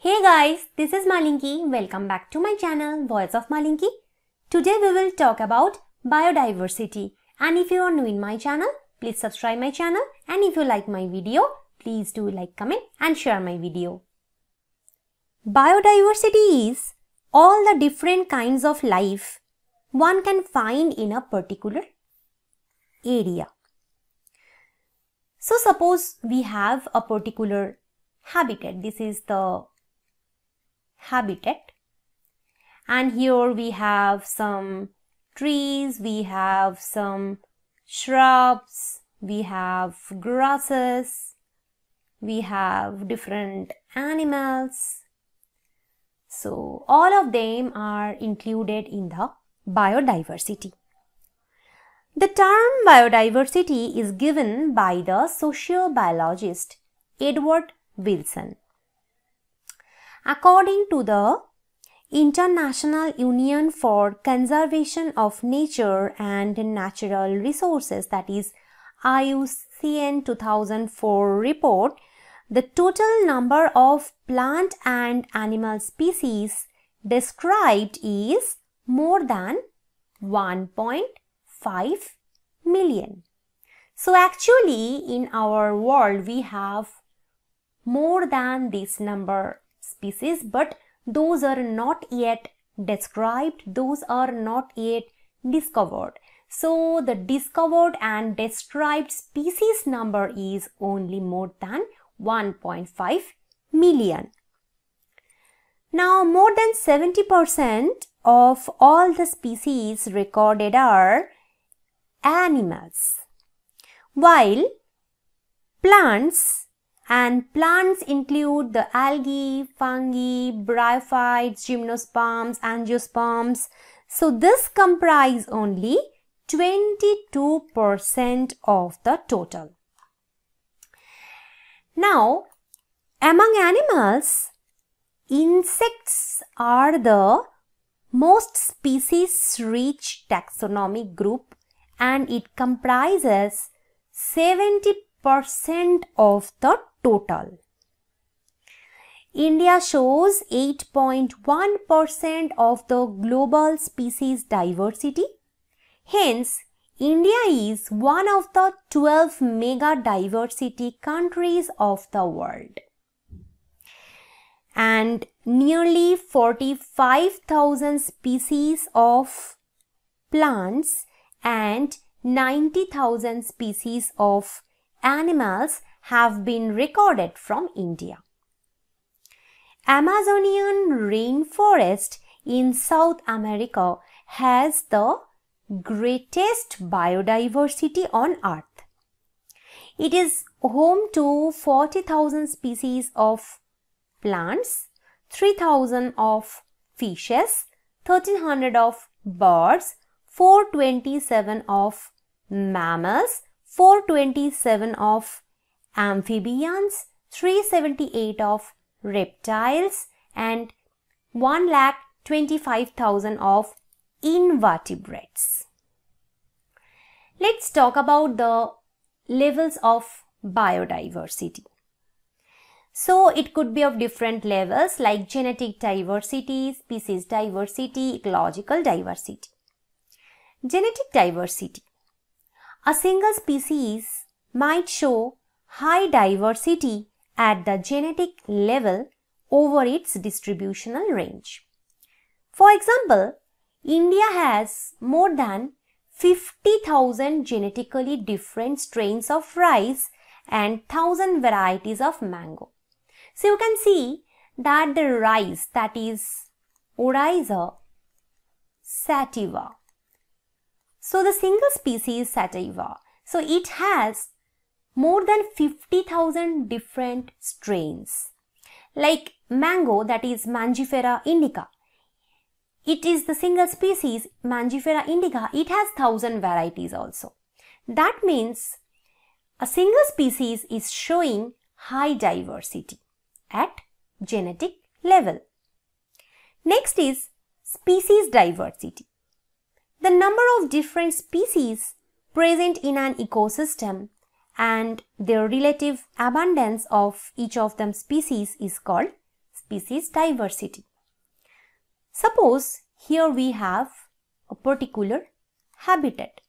Hey guys, this is Malinki. Welcome back to my channel Voice of Malinki. Today we will talk about biodiversity. And if you are new in my channel, please subscribe my channel. And if you like my video, please do like, comment and share my video. Biodiversity is all the different kinds of life one can find in a particular area. So suppose we have a particular habitat. This is the habitat and here we have some trees, we have some shrubs, we have grasses, we have different animals. So all of them are included in the biodiversity. The term biodiversity is given by the sociobiologist Edward Wilson. According to the International Union for Conservation of Nature and Natural Resources that is IUCN 2004 report, the total number of plant and animal species described is more than 1.5 million. So actually in our world we have more than this number species but those are not yet described those are not yet discovered. So the discovered and described species number is only more than 1.5 million. Now more than 70% of all the species recorded are animals while plants and plants include the algae, fungi, bryophytes, gymnosperms, angiosperms. So this comprise only 22% of the total. Now, among animals, insects are the most species-rich taxonomic group and it comprises 70 percent of the total. India shows 8.1% of the global species diversity. Hence, India is one of the 12 mega diversity countries of the world. And nearly 45,000 species of plants and 90,000 species of animals have been recorded from India. Amazonian rainforest in South America has the greatest biodiversity on earth. It is home to 40,000 species of plants, 3,000 of fishes, 1300 of birds, 427 of mammals, 427 of amphibians, 378 of reptiles and 1,25,000 of invertebrates. Let's talk about the levels of biodiversity. So it could be of different levels like genetic diversity, species diversity, ecological diversity. Genetic diversity. A single species might show high diversity at the genetic level over its distributional range. For example, India has more than 50,000 genetically different strains of rice and 1000 varieties of mango. So you can see that the rice that is Oryza sativa. So the single species sativa. So it has more than 50,000 different strains. Like mango that is Mangifera indica. It is the single species Mangifera indica. It has 1000 varieties also. That means a single species is showing high diversity at genetic level. Next is species diversity. The number of different species present in an ecosystem and their relative abundance of each of them species is called species diversity. Suppose here we have a particular habitat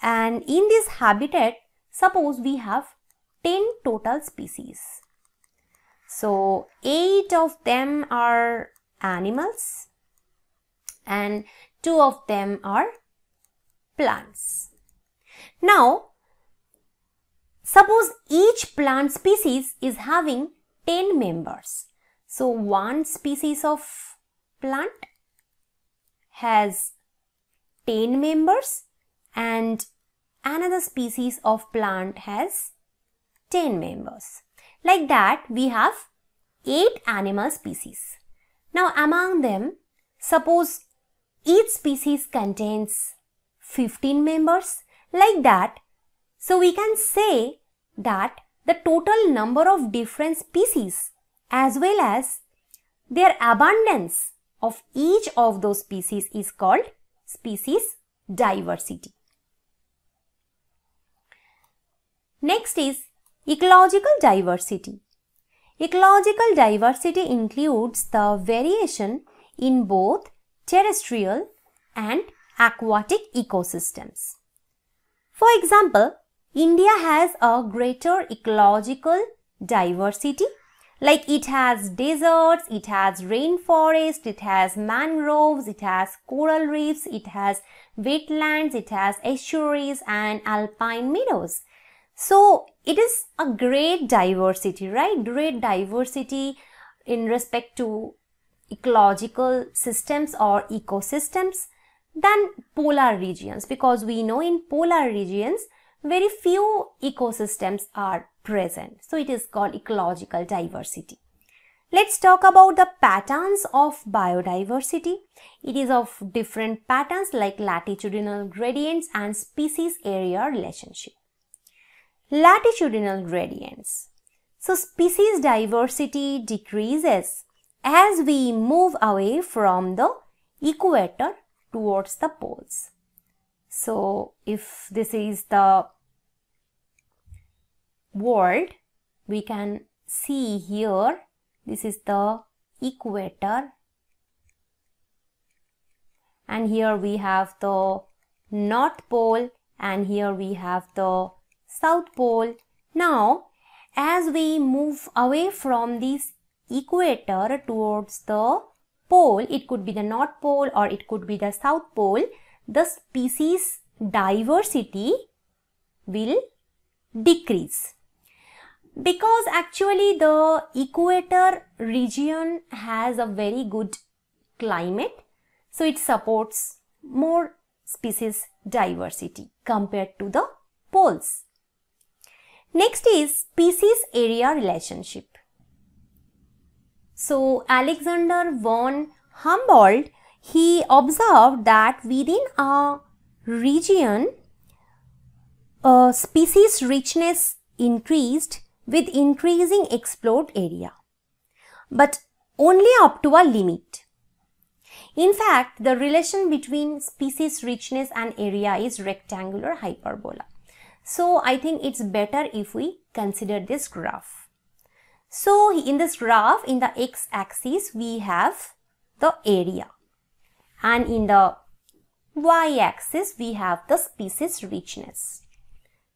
and in this habitat suppose we have 10 total species. So 8 of them are animals and 2 of them are plants. Now suppose each plant species is having 10 members. So one species of plant has 10 members and another species of plant has 10 members. Like that, we have 8 animal species. Now, among them, suppose each species contains 15 members. Like that, so we can say that the total number of different species as well as their abundance of each of those species is called species diversity. Next is ecological diversity. Ecological diversity includes the variation in both terrestrial and aquatic ecosystems. For example, India has a greater ecological diversity like it has deserts, it has rainforest, it has mangroves, it has coral reefs, it has wetlands, it has estuaries and alpine meadows. So it is a great diversity, right? Great diversity in respect to ecological systems or ecosystems than polar regions because we know in polar regions very few ecosystems are present. So it is called ecological diversity. Let's talk about the patterns of biodiversity. It is of different patterns like latitudinal gradients and species area relationship. Latitudinal gradients. So species diversity decreases as we move away from the equator towards the poles. So if this is the world, we can see here, this is the equator and here we have the north pole and here we have the south pole. Now, as we move away from this equator towards the pole, it could be the north pole or it could be the south pole, the species diversity will decrease because actually the equator region has a very good climate so it supports more species diversity compared to the poles. Next is species area relationship. So Alexander von Humboldt he observed that within a region, species richness increased with increasing explored area, but only up to a limit. In fact, the relation between species richness and area is rectangular hyperbola. So, I think it's better if we consider this graph. So, in this graph, in the x-axis, we have the area and in the y-axis we have the species richness.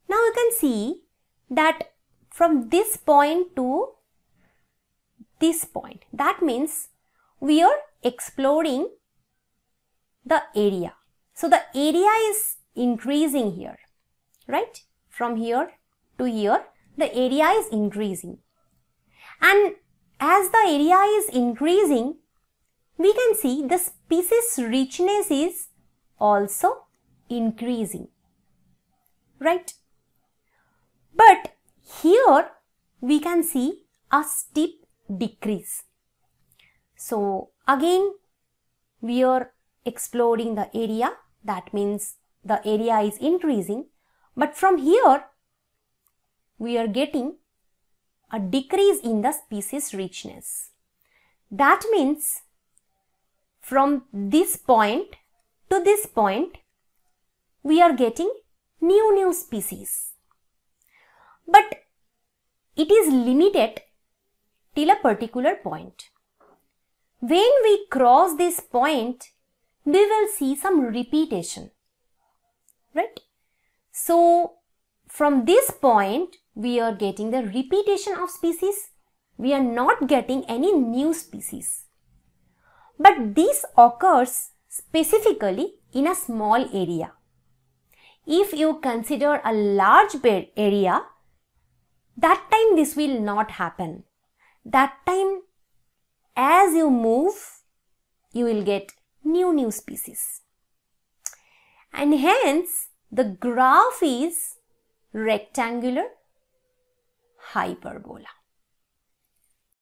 Now you can see that from this point to this point that means we are exploring the area. So the area is increasing here right from here to here the area is increasing and as the area is increasing we can see the species richness is also increasing. Right? But here we can see a steep decrease. So again we are exploring the area that means the area is increasing but from here we are getting a decrease in the species richness. That means from this point to this point, we are getting new new species. But it is limited till a particular point. When we cross this point, we will see some repetition, right? So, from this point, we are getting the repetition of species. We are not getting any new species. But this occurs specifically in a small area. If you consider a large bed area, that time this will not happen. That time as you move, you will get new new species. And hence the graph is rectangular hyperbola.